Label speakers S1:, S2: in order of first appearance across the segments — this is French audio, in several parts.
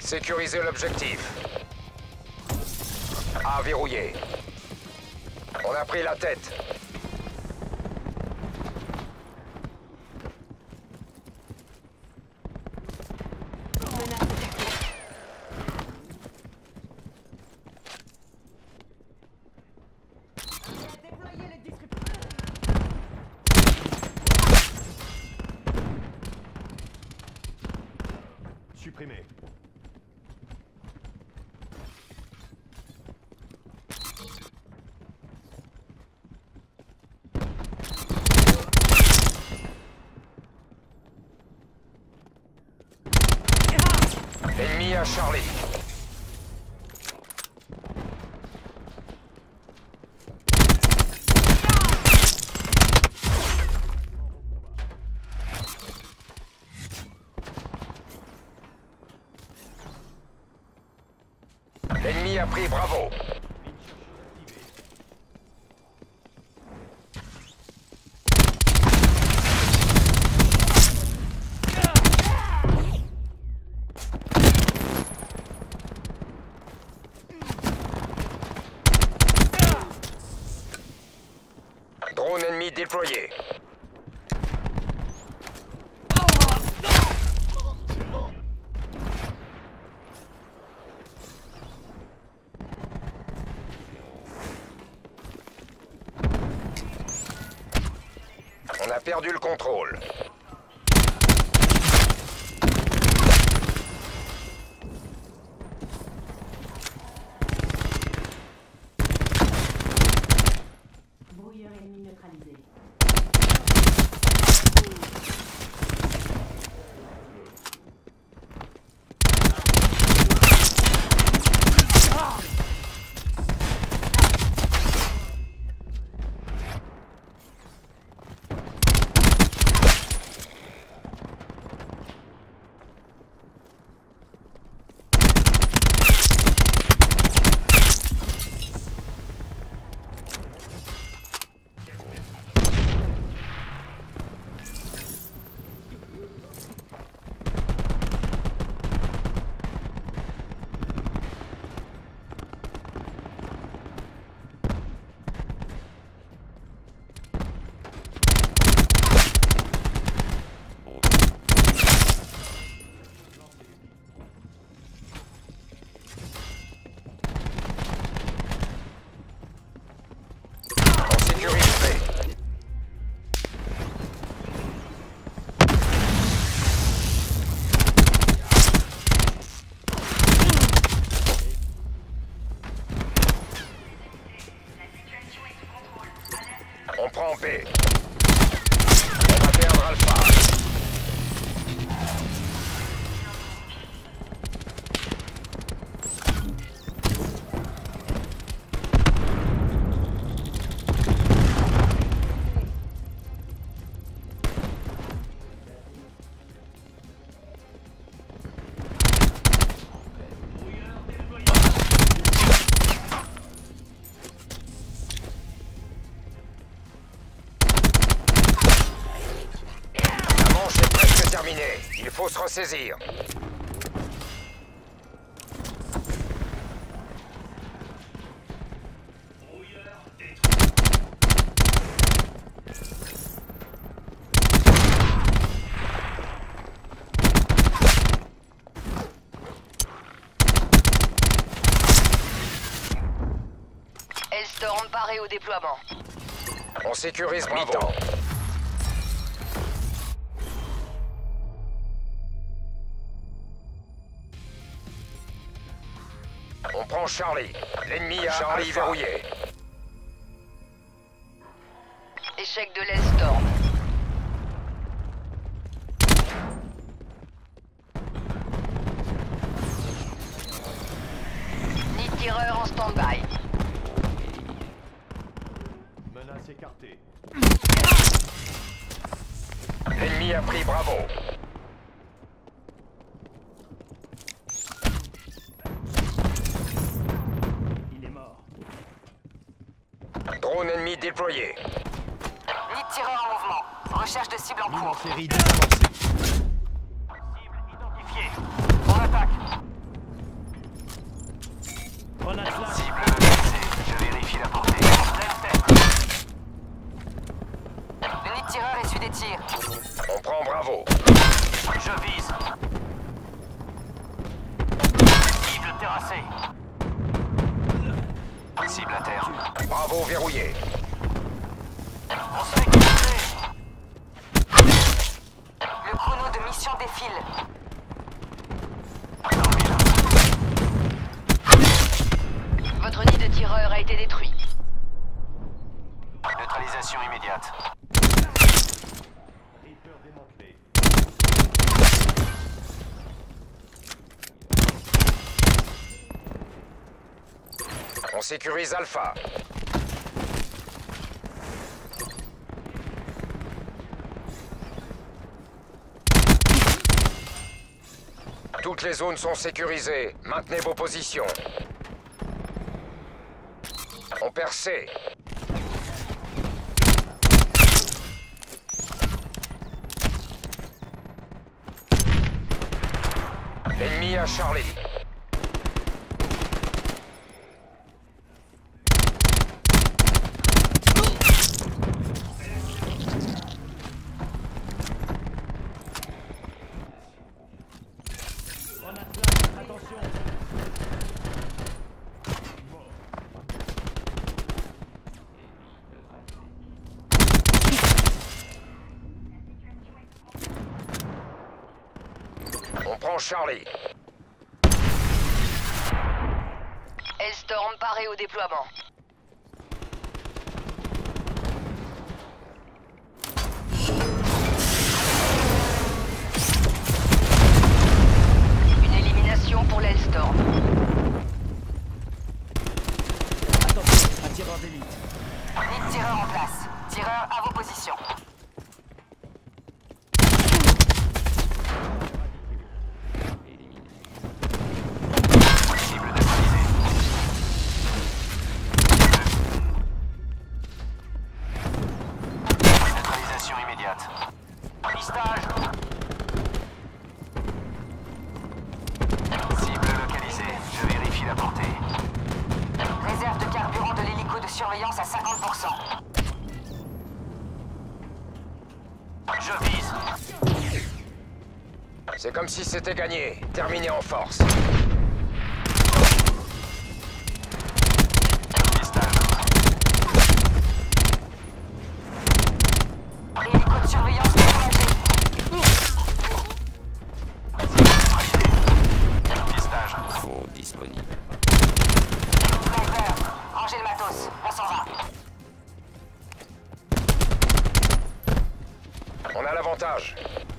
S1: Sécurisez l'objectif. A verrouillé. On a pris la tête.
S2: Supprimé.
S1: Ennemi à Charlie. L'ennemi a pris Bravo. On a perdu le contrôle. Se ressaisir.
S3: Hellstorm paré au déploiement.
S1: On sécurise mi-temps. On prend Charlie. L'ennemi a Charlie verrouillé.
S3: Échec de l'Hellstorm. Nid tireur en stand-by.
S2: Menace écartée.
S1: L'ennemi a pris Bravo. Déployé.
S3: Nid tireur en mouvement. Recherche de cible en cours. Cible identifiée. On attaque.
S2: Grenade flash.
S4: Cible localisée. Je vérifie la portée.
S3: De tireur essuie des tirs.
S1: On prend Bravo.
S4: Je vise. Cible terrassée. Cible à terre.
S1: Bravo verrouillé.
S4: On se fait quitter.
S3: Le chrono de mission défile. Votre nid de tireur a été détruit.
S4: Neutralisation immédiate.
S2: Reaper démantelé.
S1: On sécurise Alpha. Toutes les zones sont sécurisées. Maintenez vos positions. On percé. Ennemi à Charlie. Charlie.
S3: Hellstorm paré au déploiement.
S1: C'est comme si c'était gagné. Terminé en force.
S4: Pistage.
S3: Hélico de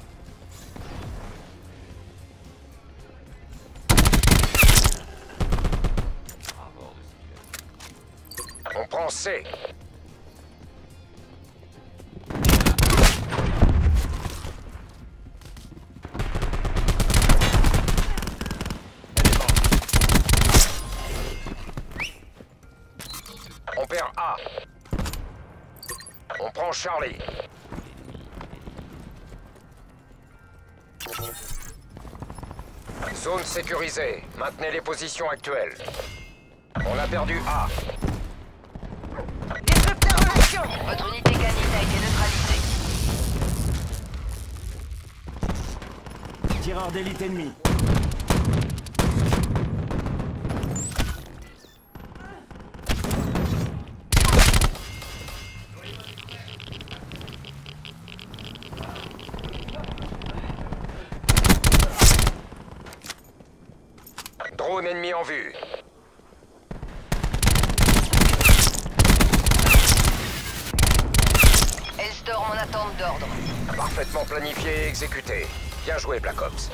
S3: On
S1: perd A. On prend Charlie. Zone sécurisée. Maintenez les positions actuelles. On a perdu A.
S3: Votre unité gagnée a été neutralisée.
S2: Tireur d'élite ennemi.
S1: Drone ennemi en vue. Parfaitement planifié et exécuté. Bien joué, Black Ops.